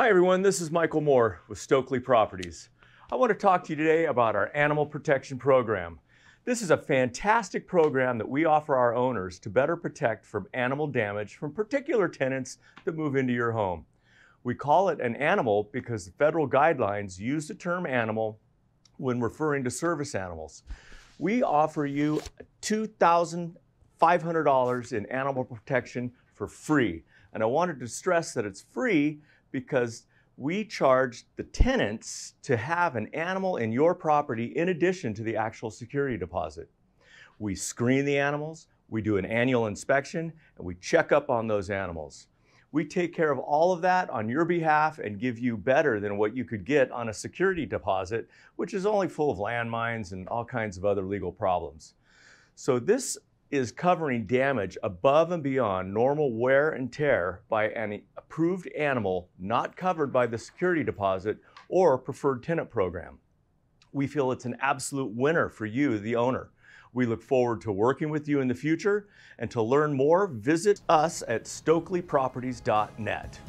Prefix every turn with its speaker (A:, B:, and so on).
A: Hi everyone, this is Michael Moore with Stokley Properties. I want to talk to you today about our Animal Protection Program. This is a fantastic program that we offer our owners to better protect from animal damage from particular tenants that move into your home. We call it an animal because the federal guidelines use the term animal when referring to service animals. We offer you $2,500 in animal protection for free. And I wanted to stress that it's free because we charge the tenants to have an animal in your property in addition to the actual security deposit. We screen the animals, we do an annual inspection, and we check up on those animals. We take care of all of that on your behalf and give you better than what you could get on a security deposit, which is only full of landmines and all kinds of other legal problems. So this is covering damage above and beyond normal wear and tear by an approved animal not covered by the security deposit or preferred tenant program. We feel it's an absolute winner for you, the owner. We look forward to working with you in the future. And to learn more, visit us at stokleyproperties.net.